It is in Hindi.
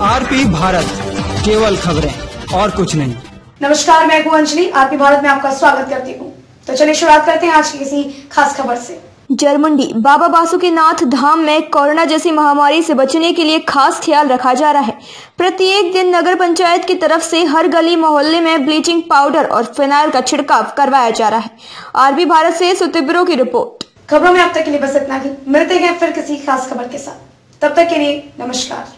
आरपी भारत, केवल खबरें और कुछ नहीं। नमस्कार, मैं हूँ अंजलि। आरपी भारत में आपका स्वागत करती हूँ। तो चलिए शुरुआत करते हैं आज की किसी खास खबर से। जरमुंडी, बाबा बासुकीनाथ धाम में कोरोना जैसी महामारी से बचने के लिए खास ख्याल रखा जा रहा है। प्रत्येक दिन नगर पंचायत की तरफ़ से हर गली मोहल्ले में ब्लीचिंग पाउडर और फिनाइल का छिड़काव करवाया जा रहा है। आरबी भारत से सुतिब्रो की रिपोर्ट। खबरों में अब तक के लिए बस इतना ही। मिलते हैं फिर किसी खास खबर के साथ। तब तक के लिए नमस्कार।